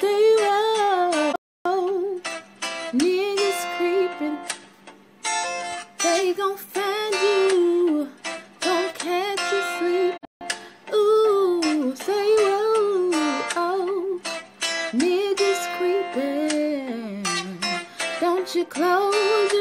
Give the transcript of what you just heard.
Stay low. Niggas creeping. They gon' find you. Gon' catch you sleep. Ooh, say whoa. Oh, niggas creeping. Don't you close